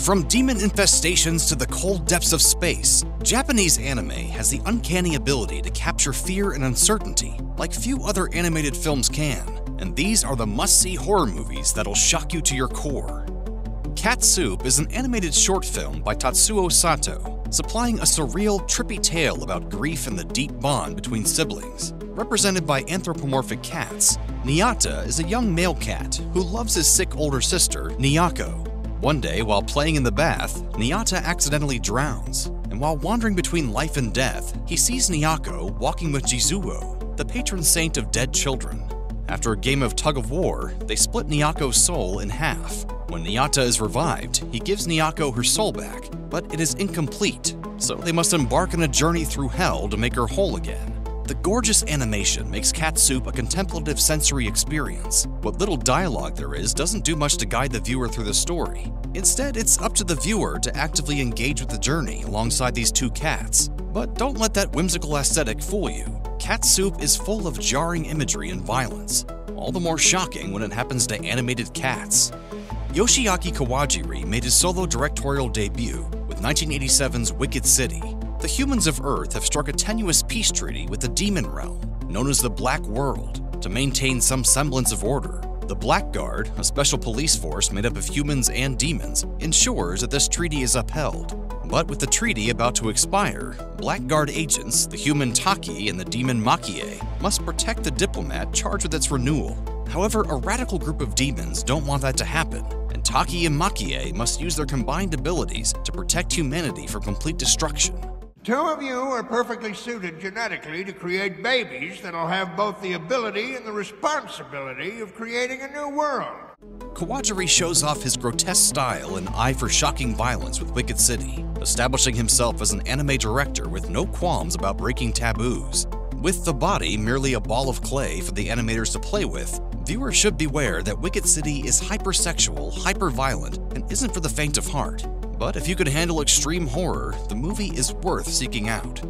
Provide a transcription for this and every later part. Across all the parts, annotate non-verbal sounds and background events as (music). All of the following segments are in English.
From demon infestations to the cold depths of space, Japanese anime has the uncanny ability to capture fear and uncertainty like few other animated films can, and these are the must see horror movies that'll shock you to your core. Cat Soup is an animated short film by Tatsuo Sato, supplying a surreal, trippy tale about grief and the deep bond between siblings. Represented by anthropomorphic cats, Nyata is a young male cat who loves his sick older sister, Nyako. One day, while playing in the bath, Nyata accidentally drowns, and while wandering between life and death, he sees Nyako walking with Jizo, the patron saint of dead children. After a game of tug of war, they split Nyako's soul in half. When Nyata is revived, he gives Nyako her soul back, but it is incomplete, so they must embark on a journey through hell to make her whole again. The gorgeous animation makes Cat Soup a contemplative sensory experience. What little dialogue there is doesn't do much to guide the viewer through the story. Instead, it's up to the viewer to actively engage with the journey alongside these two cats. But don't let that whimsical aesthetic fool you. Cat Soup is full of jarring imagery and violence, all the more shocking when it happens to animated cats. Yoshiaki Kawajiri made his solo directorial debut with 1987's Wicked City. The humans of Earth have struck a tenuous peace treaty with the demon realm, known as the Black World, to maintain some semblance of order. The Blackguard, a special police force made up of humans and demons, ensures that this treaty is upheld. But with the treaty about to expire, Blackguard agents, the human Taki and the demon Makie, must protect the diplomat charged with its renewal. However, a radical group of demons don't want that to happen, and Taki and Makie must use their combined abilities to protect humanity from complete destruction. Two of you are perfectly suited genetically to create babies that'll have both the ability and the responsibility of creating a new world. Kawajiri shows off his grotesque style and eye for shocking violence with Wicked City, establishing himself as an anime director with no qualms about breaking taboos. With the body merely a ball of clay for the animators to play with, viewers should beware that Wicked City is hypersexual, hyper-violent, and isn't for the faint of heart. But if you can handle extreme horror, the movie is worth seeking out.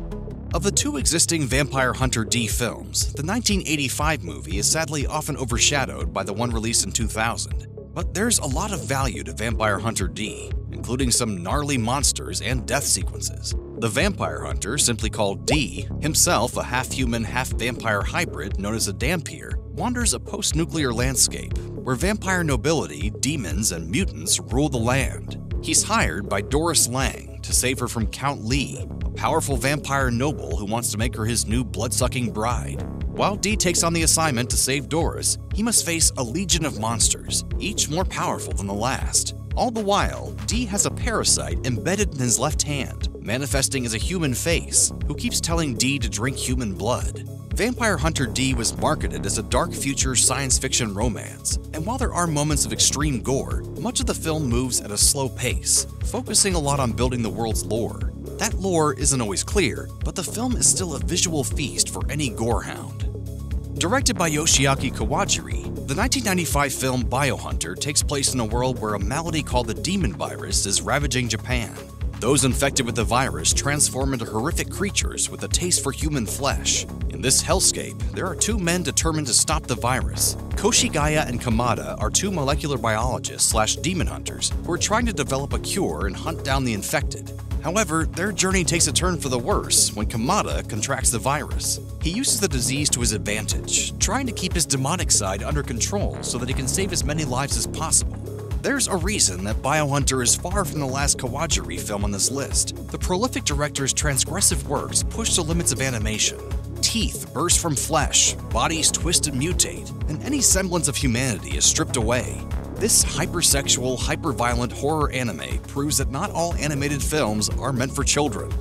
Of the two existing Vampire Hunter D films, the 1985 movie is sadly often overshadowed by the one released in 2000. But there's a lot of value to Vampire Hunter D, including some gnarly monsters and death sequences. The Vampire Hunter, simply called D, himself a half human, half vampire hybrid known as a Dhampir, wanders a post nuclear landscape where vampire nobility, demons, and mutants rule the land. He's hired by Doris Lang to save her from Count Lee, a powerful vampire noble who wants to make her his new blood-sucking bride. While D takes on the assignment to save Doris, he must face a legion of monsters, each more powerful than the last. All the while, D has a parasite embedded in his left hand, manifesting as a human face, who keeps telling D to drink human blood. Vampire Hunter D was marketed as a dark future science fiction romance, and while there are moments of extreme gore, much of the film moves at a slow pace, focusing a lot on building the world's lore. That lore isn't always clear, but the film is still a visual feast for any gorehound. Directed by Yoshiaki Kawajiri, the 1995 film Biohunter takes place in a world where a malady called the demon virus is ravaging Japan. Those infected with the virus transform into horrific creatures with a taste for human flesh. In this hellscape, there are two men determined to stop the virus. Koshigaya and Kamada are two molecular biologists slash demon hunters who are trying to develop a cure and hunt down the infected. However, their journey takes a turn for the worse when Kamada contracts the virus. He uses the disease to his advantage, trying to keep his demonic side under control so that he can save as many lives as possible. There's a reason that Biohunter is far from the last Kawajiri film on this list. The prolific director's transgressive works push the limits of animation. Teeth burst from flesh, bodies twist and mutate, and any semblance of humanity is stripped away. This hypersexual, hyperviolent horror anime proves that not all animated films are meant for children.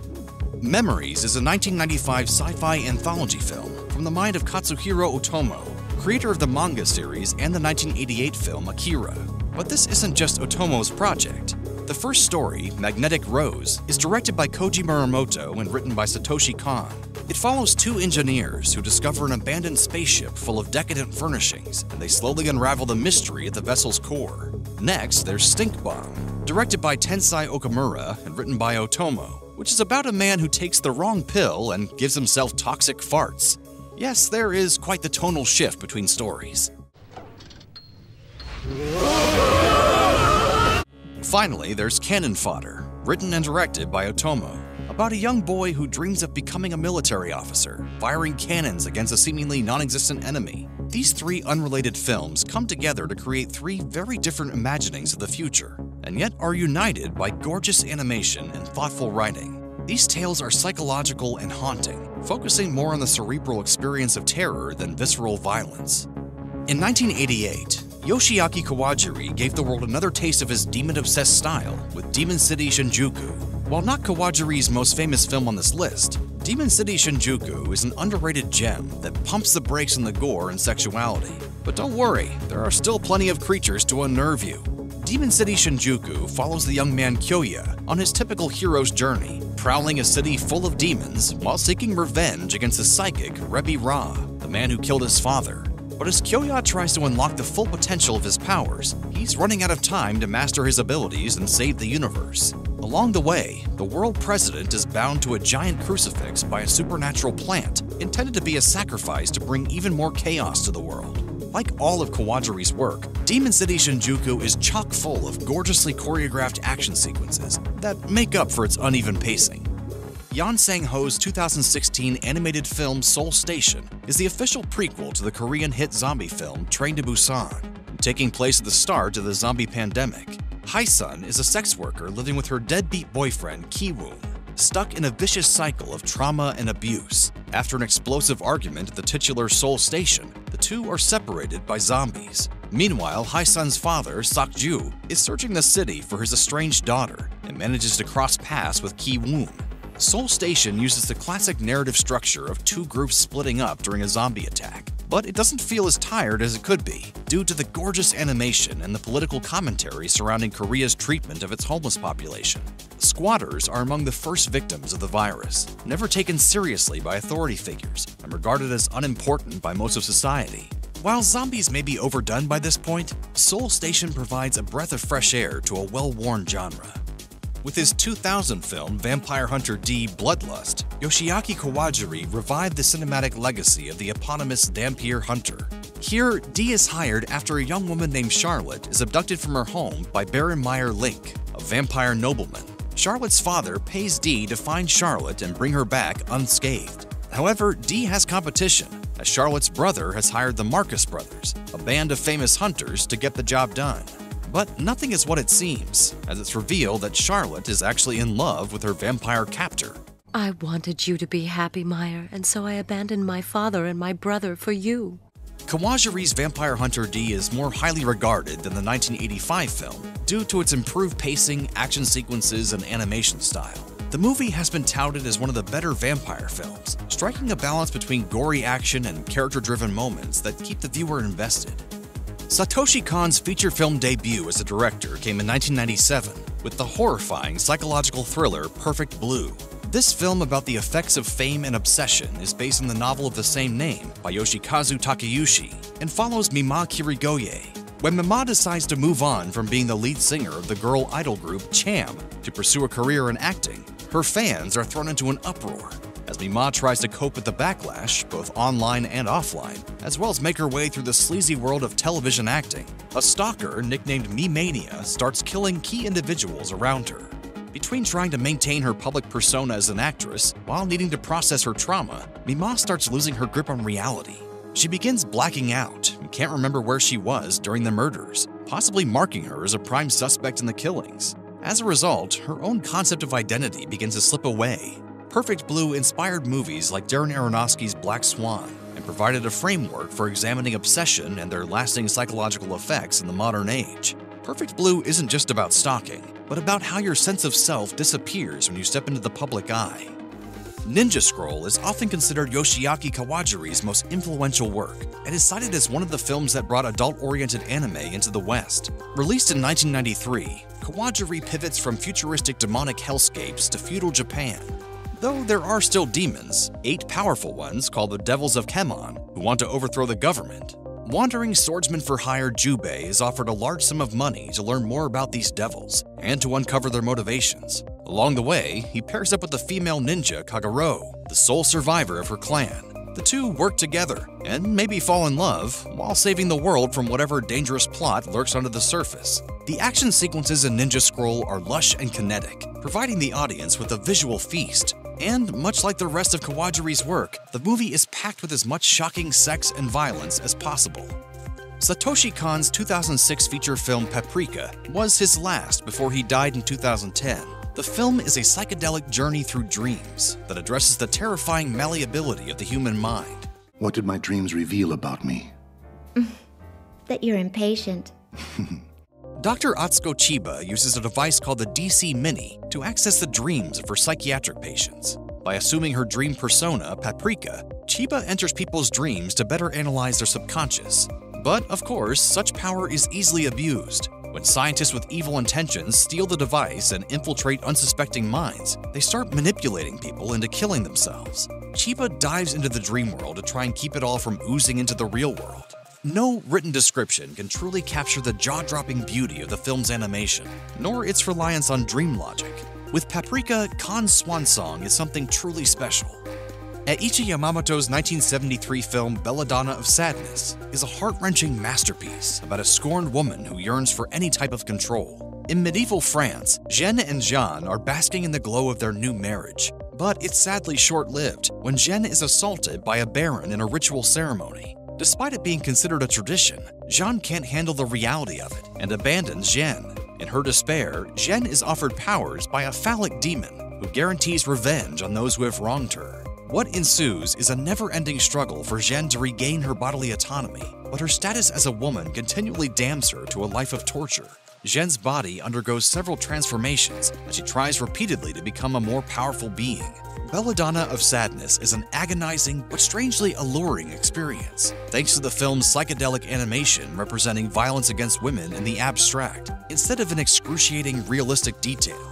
Memories is a 1995 sci fi anthology film from the mind of Katsuhiro Otomo, creator of the manga series and the 1988 film Akira. But this isn't just Otomo's project. The first story, Magnetic Rose, is directed by Koji Morimoto and written by Satoshi Kon. It follows two engineers who discover an abandoned spaceship full of decadent furnishings, and they slowly unravel the mystery at the vessel's core. Next, there's Stink Bomb, directed by Tensai Okamura and written by Otomo, which is about a man who takes the wrong pill and gives himself toxic farts. Yes, there is quite the tonal shift between stories. Finally, there's Cannon Fodder, written and directed by Otomo, about a young boy who dreams of becoming a military officer, firing cannons against a seemingly non existent enemy. These three unrelated films come together to create three very different imaginings of the future, and yet are united by gorgeous animation and thoughtful writing. These tales are psychological and haunting, focusing more on the cerebral experience of terror than visceral violence. In 1988, Yoshiaki Kawajiri gave the world another taste of his demon-obsessed style with Demon City Shinjuku. While not Kawajiri's most famous film on this list, Demon City Shinjuku is an underrated gem that pumps the brakes on the gore and sexuality. But don't worry, there are still plenty of creatures to unnerve you. Demon City Shinjuku follows the young man Kyoya on his typical hero's journey, prowling a city full of demons while seeking revenge against the psychic Rebi Ra, the man who killed his father. But as Kyoya tries to unlock the full potential of his powers, he's running out of time to master his abilities and save the universe. Along the way, the world president is bound to a giant crucifix by a supernatural plant intended to be a sacrifice to bring even more chaos to the world. Like all of Kawajiri's work, Demon City Shinjuku is chock full of gorgeously choreographed action sequences that make up for its uneven pacing. Yeon Sang-ho's 2016 animated film Seoul Station is the official prequel to the Korean hit zombie film Train to Busan, taking place at the start of the zombie pandemic. Hae-sun is a sex worker living with her deadbeat boyfriend Ki-woon, stuck in a vicious cycle of trauma and abuse. After an explosive argument at the titular Seoul Station, the two are separated by zombies. Meanwhile, Hae-sun's father, Sok-ju, is searching the city for his estranged daughter and manages to cross paths with Ki-woon, Seoul Station uses the classic narrative structure of two groups splitting up during a zombie attack, but it doesn't feel as tired as it could be, due to the gorgeous animation and the political commentary surrounding Korea's treatment of its homeless population. Squatters are among the first victims of the virus, never taken seriously by authority figures, and regarded as unimportant by most of society. While zombies may be overdone by this point, Seoul Station provides a breath of fresh air to a well-worn genre. With his 2000 film Vampire Hunter D Bloodlust, Yoshiaki Kawajiri revived the cinematic legacy of the eponymous Dhampir Hunter. Here, D is hired after a young woman named Charlotte is abducted from her home by Baron Meier Link, a vampire nobleman. Charlotte's father pays D to find Charlotte and bring her back unscathed. However, D has competition, as Charlotte's brother has hired the Marcus brothers, a band of famous hunters, to get the job done. But nothing is what it seems, as it's revealed that Charlotte is actually in love with her vampire captor. I wanted you to be happy, Meier, and so I abandoned my father and my brother for you. Kawajiri's Vampire Hunter D is more highly regarded than the 1985 film due to its improved pacing, action sequences, and animation style. The movie has been touted as one of the better vampire films, striking a balance between gory action and character driven moments that keep the viewer invested. Satoshi Kon's feature film debut as a director came in 1997 with the horrifying psychological thriller Perfect Blue. This film about the effects of fame and obsession is based on the novel of the same name by Yoshikazu Takeuchi and follows Mima Kirigoe. When Mima decides to move on from being the lead singer of the girl idol group Cham to pursue a career in acting, her fans are thrown into an uproar Mima tries to cope with the backlash, both online and offline, as well as make her way through the sleazy world of television acting. A stalker, nicknamed Mimania, starts killing key individuals around her. Between trying to maintain her public persona as an actress while needing to process her trauma, Mima starts losing her grip on reality. She begins blacking out and can't remember where she was during the murders, possibly marking her as a prime suspect in the killings. As a result, her own concept of identity begins to slip away, Perfect Blue inspired movies like Darren Aronofsky's Black Swan and provided a framework for examining obsession and their lasting psychological effects in the modern age. Perfect Blue isn't just about stalking, but about how your sense of self disappears when you step into the public eye. Ninja Scroll is often considered Yoshiaki Kawajiri's most influential work and is cited as one of the films that brought adult-oriented anime into the West. Released in 1993, Kawajiri pivots from futuristic demonic hellscapes to feudal Japan Though there are still demons, eight powerful ones called the Devils of Kimon, who want to overthrow the government. Wandering swordsman for hire Jubei is offered a large sum of money to learn more about these devils and to uncover their motivations. Along the way, he pairs up with the female ninja Kagero, the sole survivor of her clan. The two work together and maybe fall in love while saving the world from whatever dangerous plot lurks under the surface. The action sequences in Ninja Scroll are lush and kinetic, providing the audience with a visual feast. And much like the rest of Kawajiri's work, the movie is packed with as much shocking sex and violence as possible. Satoshi Kon's 2006 feature film Paprika was his last before he died in 2010. The film is a psychedelic journey through dreams that addresses the terrifying malleability of the human mind. What did my dreams reveal about me? (laughs) that you're impatient. (laughs) Dr. Atsuko Chiba uses a device called the DC Mini to access the dreams of her psychiatric patients. By assuming her dream persona, Paprika, Chiba enters people's dreams to better analyze their subconscious. But, of course, such power is easily abused. When scientists with evil intentions steal the device and infiltrate unsuspecting minds, they start manipulating people into killing themselves. Chiba dives into the dream world to try and keep it all from oozing into the real world. No written description can truly capture the jaw dropping beauty of the film's animation, nor its reliance on dream logic. With Paprika, Kon's swan song is something truly special. Eiichi Yamamoto's 1973 film Belladonna of Sadness is a heart wrenching masterpiece about a scorned woman who yearns for any type of control. In medieval France, Jeanne and Jean are basking in the glow of their new marriage, but it's sadly short lived when Jeanne is assaulted by a baron in a ritual ceremony. Despite it being considered a tradition, Jean can't handle the reality of it and abandons Jeanne. In her despair, Jeanne is offered powers by a phallic demon who guarantees revenge on those who have wronged her. What ensues is a never ending struggle for Jeanne to regain her bodily autonomy, but her status as a woman continually damns her to a life of torture. Jeanne's body undergoes several transformations as she tries repeatedly to become a more powerful being. Belladonna of Sadness is an agonizing but strangely alluring experience, thanks to the film's psychedelic animation representing violence against women in the abstract, instead of an excruciating realistic detail.